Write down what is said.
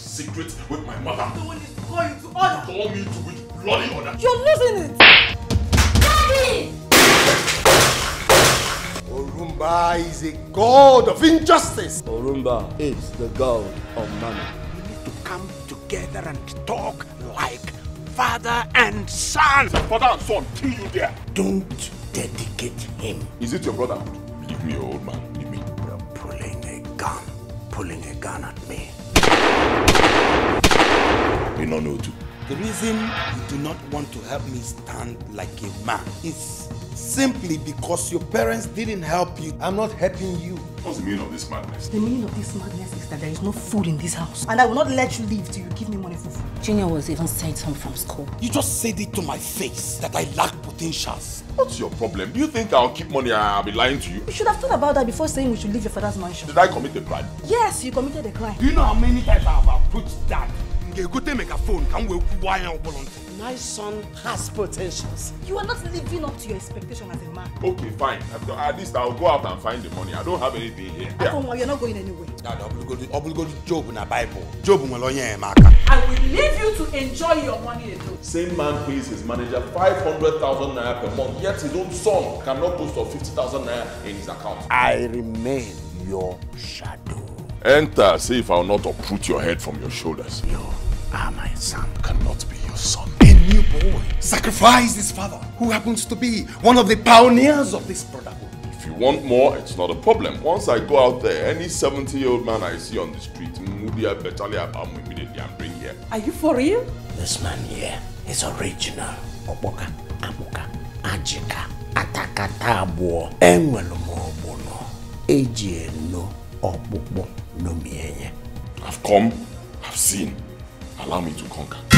secret with my mother. No one is to call you to order. Call me to which bloody order? You're losing it. Daddy! Orumba is a god of injustice. Orumba is the god of money. We need to come together and talk like father and son. Father and son kill you there. Don't dedicate him. Is it your brother? Leave me, old man. Leave me. You're pulling a gun. Pulling a gun at me. You don't know too. The reason you do not want to help me stand like a man is simply because your parents didn't help you. I'm not helping you. What's the meaning of this madness? The meaning of this madness is that there is no food in this house. And I will not let you leave till you give me money for food. Junior was even sent home from school. You just said it to my face that I lack potentials. What's your problem? Do you think I'll keep money and I'll be lying to you? You should have thought about that before saying we should leave your father's mansion. Did I commit a crime? Yes, you committed a crime. Do you know how many times I have approached dad? Ngegote megaphone can we wire volunteer. My son has potentials. You are not living up to your expectation as a man. Okay, fine. At least I'll go out and find the money. I don't have anything here. I don't want you're not going anywhere. Dad, obligodi Job na Bible. Job nwere onye enyemaka. I will leave you to enjoy your money alone. Same man pays his manager 500,000 naira per month, yet his own son cannot boast of 50,000 naira in his account. I remain your shadow. Enter, see if I'll not uproot your head from your shoulders. You are my son. Cannot be your son. A new boy sacrificed his father, who happens to be one of the pioneers of this brotherhood. If you want more, it's not a problem. Once I go out there, any 70 year old man I see on the street, Mudia Betalia Bam immediately and bring here. Are you for real? This man here is original. Oboka, Amuka, Ajika, Atakata abụọ. Enwere m ọgbụnọ. Eji eno ọkpụkpụ nomienye. I've come, I've seen. Allow me to conquer.